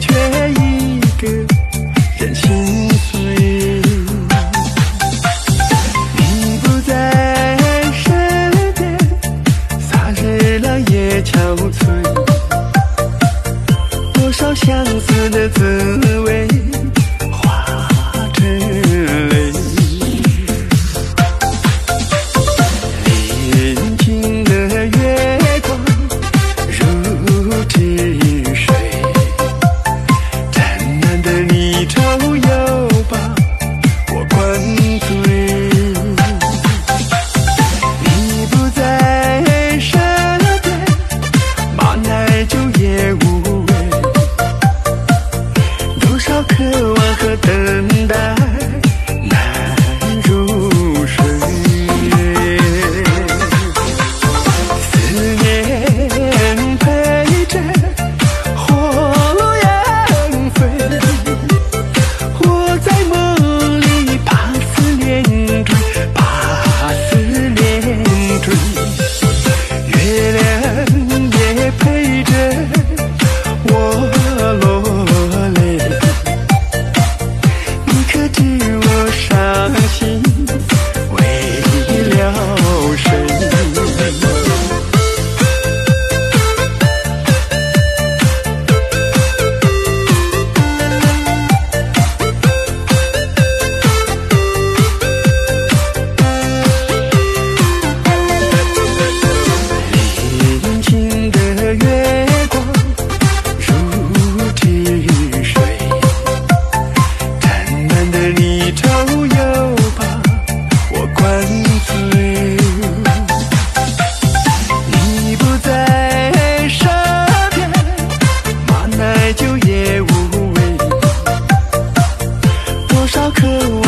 却一个人心碎，你不在身边，夏日了也憔悴，多少相思的滋味。渴望和等待。少渴望